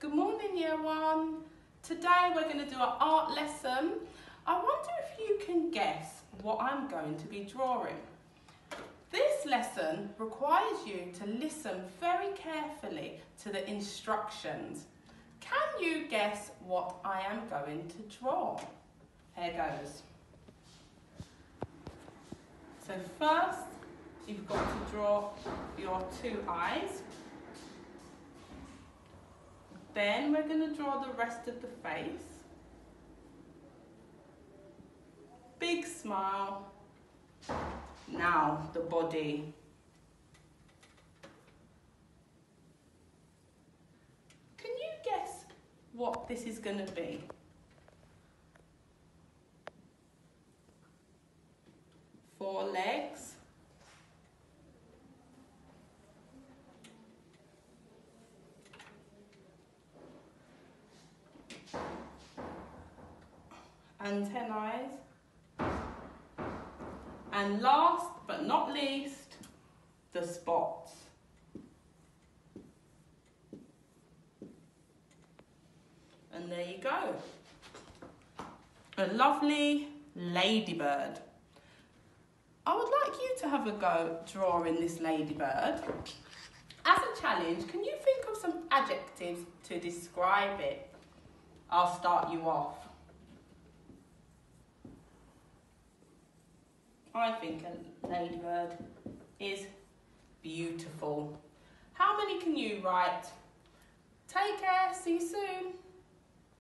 Good morning, year one. Today we're going to do an art lesson. I wonder if you can guess what I'm going to be drawing. This lesson requires you to listen very carefully to the instructions. Can you guess what I am going to draw? Here goes. So first, you've got to draw your two eyes. Then we're going to draw the rest of the face. Big smile. Now the body. Can you guess what this is going to be? Four legs. Antennae. And last but not least, the spots. And there you go. A lovely ladybird. I would like you to have a go drawing this ladybird. As a challenge, can you think of some adjectives to describe it? I'll start you off. I think a ladybird is beautiful. How many can you write? Take care, see you soon.